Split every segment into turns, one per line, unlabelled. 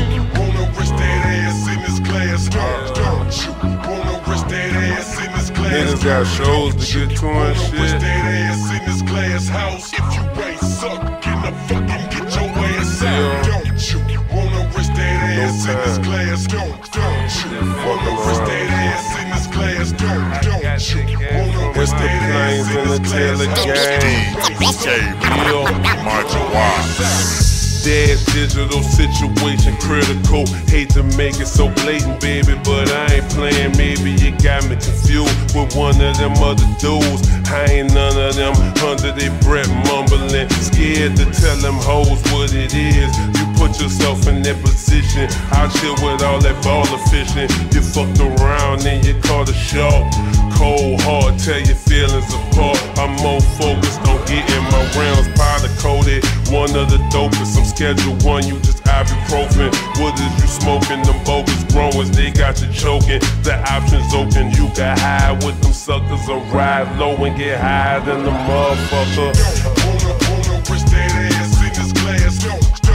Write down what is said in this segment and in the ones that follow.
you wanna rest that ass in this glass? Don't, don't you wanna rest that ass in this glass?
Niggas got shows to get to and
Wanna
shit.
that ass in this glass house? If you ain't sucking, I fucking get your ass out. Don't you wanna rest that ass in this glass? Don't, don't you wanna
around.
that ass in this glass? Don't, don't you wanna
the
that ass in this
tail of
glass?
gang.
DJ
Yeah.
Martin Wise.
Dead digital situation critical. Hate to make it so blatant, baby, but I ain't playing. Maybe you got me confused with one of them other dudes. I ain't none of them under their breath mumbling. Scared to tell them hoes what it is. You put yourself in that position. Out here with all that baller fishing. You fucked around and you caught a shark. Cold hard, tear your feelings apart. I'm more focused on getting my rounds powder coated. One of the dopest. I'm schedule one, you just ibuprofen. What is you smoking? Them bogus growers, they got you choking. The options open, you can hide with them suckers or ride low and get higher than the motherfucker.
Don't wanna, wanna rest that ass in this glass. Don't,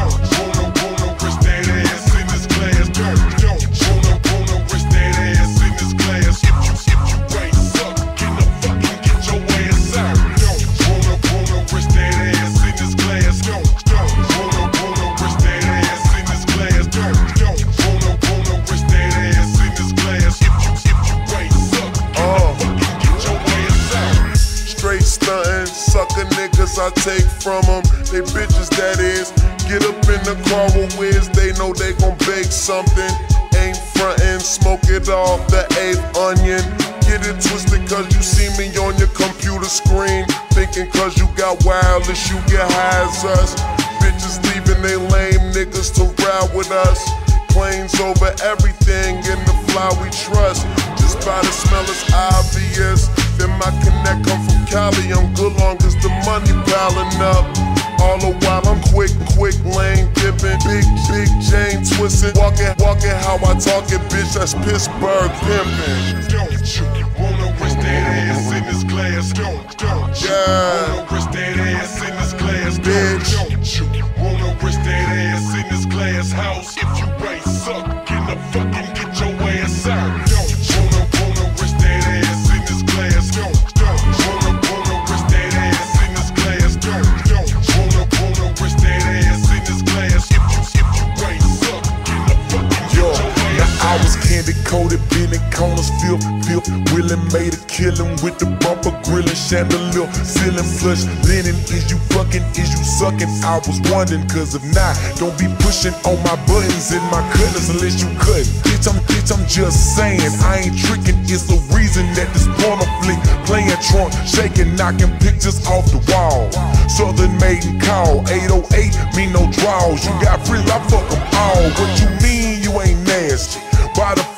sucker niggas I take from them. They bitches that is. Get up in the car with Wiz, they know they gon' bake something. Ain't frontin', smoke it off the eighth onion. Get it twisted cause you see me on your computer screen. Thinking cause you got wireless, you get high as us. Bitches leaving they lame niggas to ride with us. Planes over everything in the fly we trust. Just by the smell it's obvious. Then my connect come from Cali. I'm good long the piling up. All the while I'm quick, quick lane dipping. Big, big chain twisting. Walking, walking how I talk it, bitch. That's Pittsburgh pimping.
Don't you
coated, been corners, feel, feel. Willin' made a killing with the bumper grillin', chandelier, ceiling flush. Linen, is you fucking, is you sucking? I was wondering, cause if not, don't be pushing on my buttons and my cutters unless you couldn't. Bitch, I'm, bitch, I'm just saying, I ain't tricking, it's the reason that this porno flick playing trunk, shaking, knocking pictures off the wall. Southern maiden call, 808, me no draws. You got free, I fuck 'em all. What you mean you ain't nasty? Why the?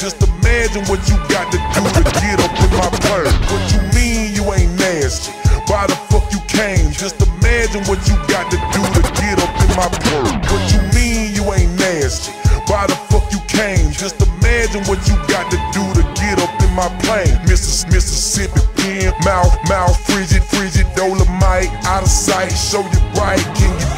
Just imagine what you got to do to get up in my purse. What you mean you ain't nasty? Why the fuck you came? Just imagine what you got to do to get up in my purse. What you mean you ain't nasty? Why the fuck you came? Just imagine what you got to do to get up in my plane. Mrs. Mississippi pen, mouth, mouth, frigid, frigid, dolomite, out of sight, show you right. Can you